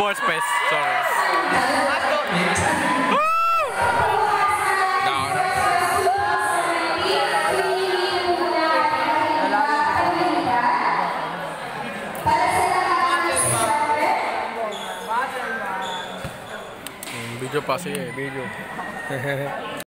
more space. Sorry. No. Video passi. video.